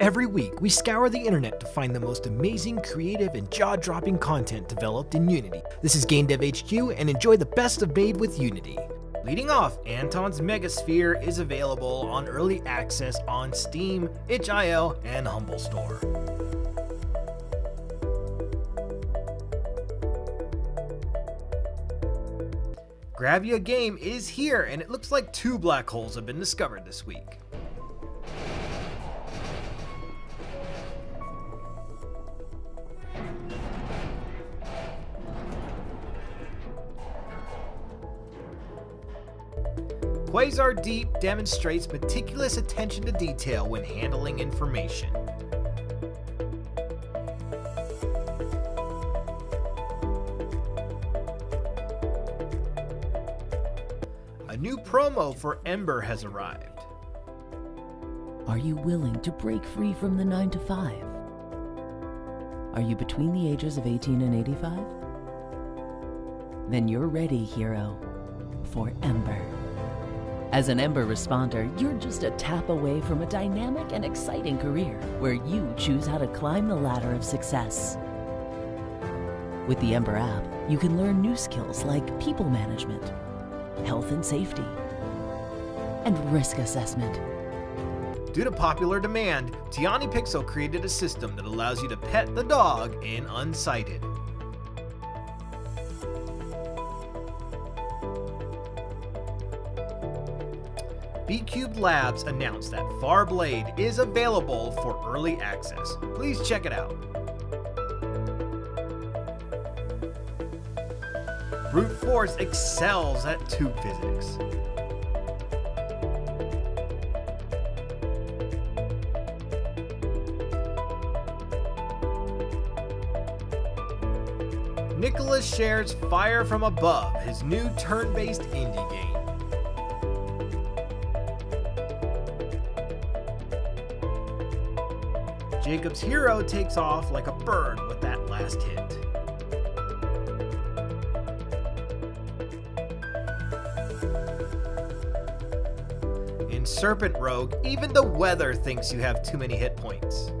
Every week, we scour the internet to find the most amazing, creative, and jaw dropping content developed in Unity. This is GameDev HQ, and enjoy the best of Made with Unity. Leading off, Anton's Megasphere is available on early access on Steam, itch.io, and Humble Store. Gravia Game is here, and it looks like two black holes have been discovered this week. Quasar Deep demonstrates meticulous attention to detail when handling information. A new promo for Ember has arrived. Are you willing to break free from the 9 to 5? Are you between the ages of 18 and 85? Then you're ready, hero, for Ember. As an Ember responder, you're just a tap away from a dynamic and exciting career where you choose how to climb the ladder of success. With the Ember app, you can learn new skills like people management, health and safety, and risk assessment. Due to popular demand, Tiani Pixel created a system that allows you to pet the dog in Unsighted. B-Cubed Labs announced that Farblade is available for early access. Please check it out. Brute Force excels at tube physics. Nicholas shares Fire from Above, his new turn based indie game. Jacob's hero takes off like a bird with that last hit. In Serpent Rogue, even the weather thinks you have too many hit points.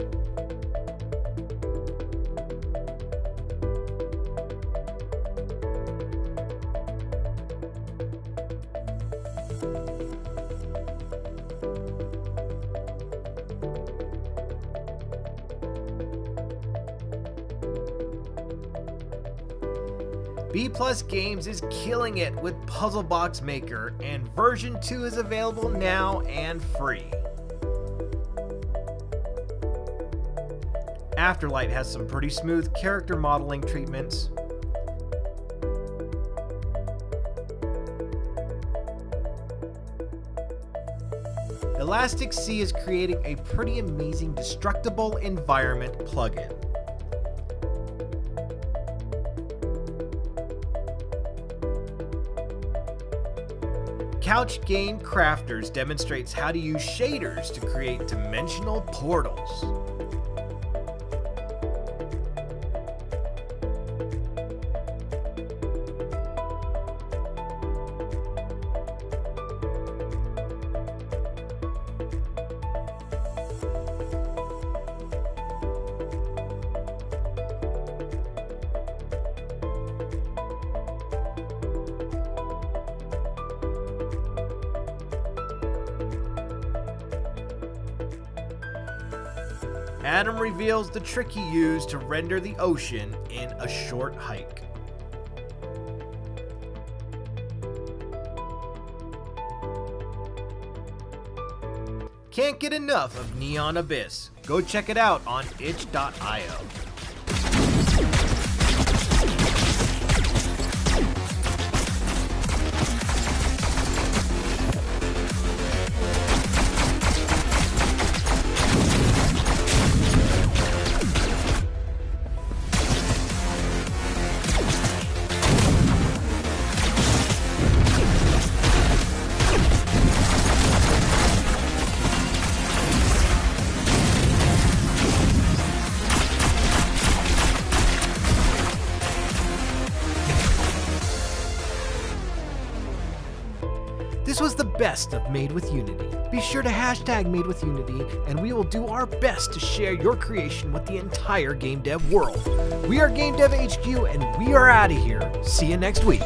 B Plus Games is killing it with Puzzle Box Maker, and version 2 is available now and free. Afterlight has some pretty smooth character modeling treatments. Elastic Sea is creating a pretty amazing destructible environment plugin. Couch Game Crafters demonstrates how to use shaders to create dimensional portals. Adam reveals the trick he used to render the ocean in a short hike. Can't get enough of Neon Abyss. Go check it out on itch.io. best of Made with Unity. Be sure to hashtag Made with Unity, and we will do our best to share your creation with the entire game dev world. We are Game Dev HQ, and we are out of here. See you next week.